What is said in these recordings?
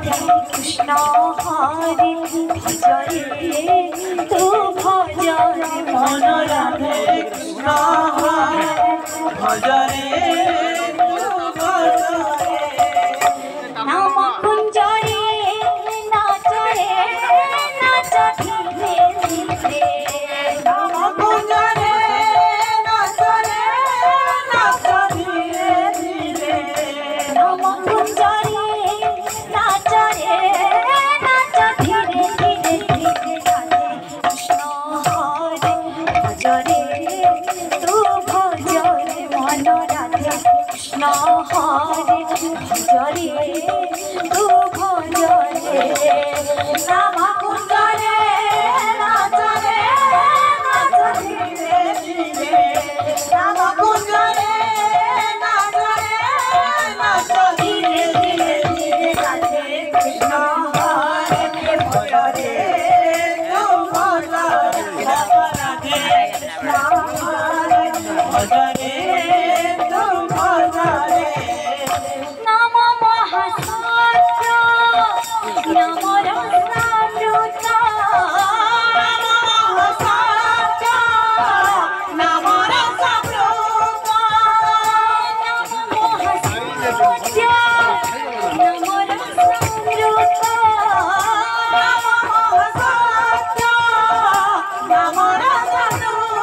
রাধে কৃষ্ণ হরে ভজরে তু ভজরে মন রাধে কৃষ্ণ হরে ভজরে ভজরে কৃষ্ণ হরে ভজরে তু ভজরে নাম কুঞ্জরে নাচরে নাচ ধীরে ধীরে নাম গুঞ্জরে নাচরে নাচ ধীরে ধীরে রাধে কৃষ্ণ হরে ভজরে তু ভজরে রাধে কৃষ্ণ হরে ভজরে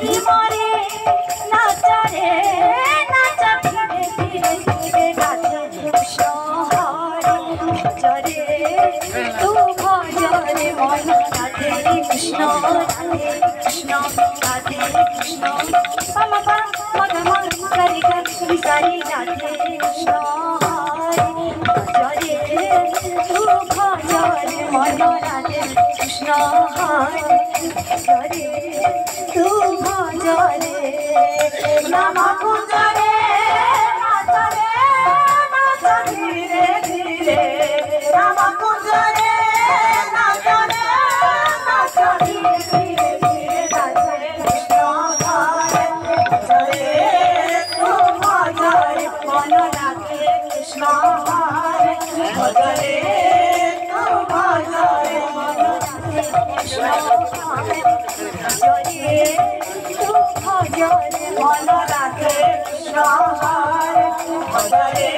প্রভু প্রেমরে নাচরে নাচ ধীরে ধীরে ধীরে রাধে কৃষ্ণ হরে ভজরে তু ভজরে মন রাধে কৃষ্ণ রাধে কৃষ্ণ রাধে কৃষ্ণ। পম পম, মগ কৃষ্ণ হরে ভজরে